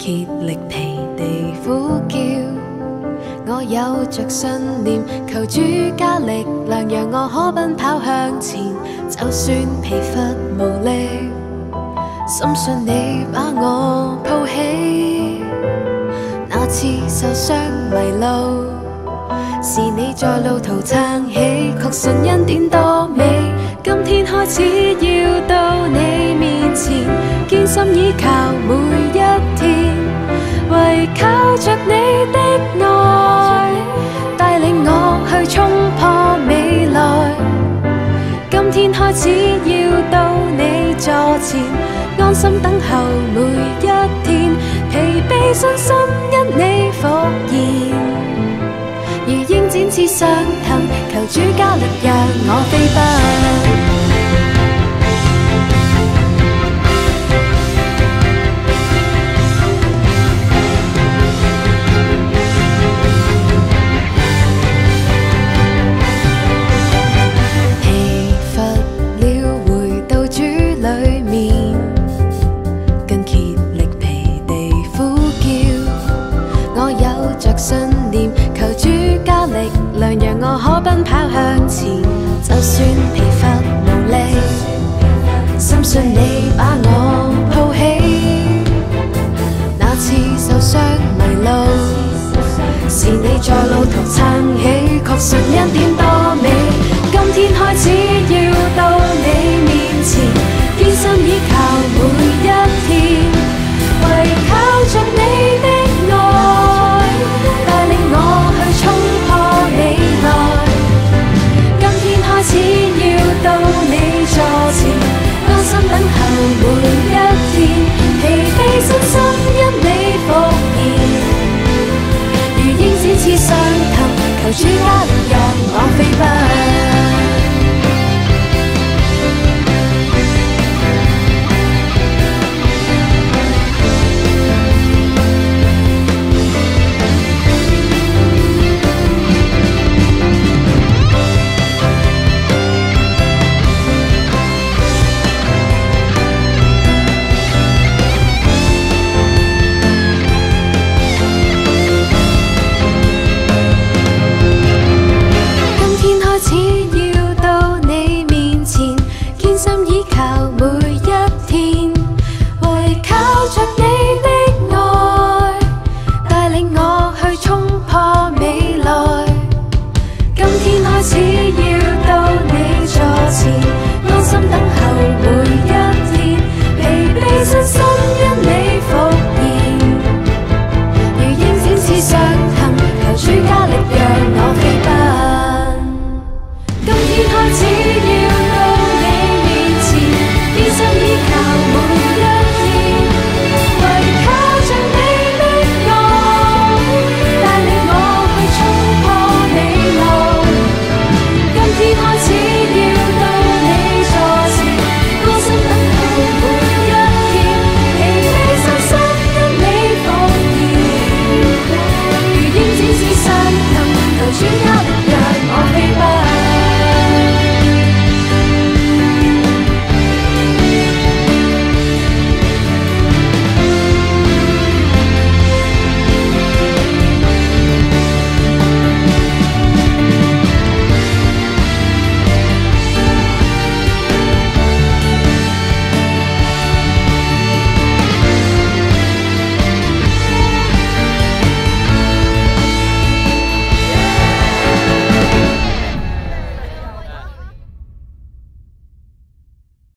竭力疲地呼叫。我有着信念，求主加力量，让我可奔跑向前。就算疲乏无力，深信你把我抱起。那次受伤迷路，是你在路途撑起，确信恩典多美。今天开始要到你面前，坚心倚靠，靠着你的爱，带领我去冲破未来。今天开始要到你座前，安心等候每一天，疲惫身心因你复燃，如鹰展翅上腾，求主加力让我飞奔。你把我抱起。那次受伤迷路，是你在路途撑起，确实恩典多美。今天开始要到你面前，堅心倚靠。只要一人，我飞奔。